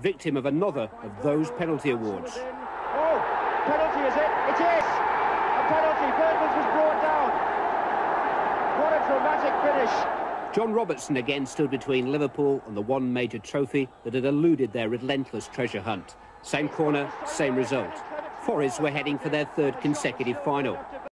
victim of another of those penalty awards. Oh, penalty is it? It is! A penalty. Bergmans was brought down. What a dramatic finish. John Robertson again stood between Liverpool and the one major trophy that had eluded their relentless treasure hunt. Same corner, same result. Forest were heading for their third consecutive final.